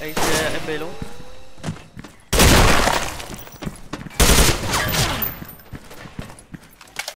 Eentje uh, MB long.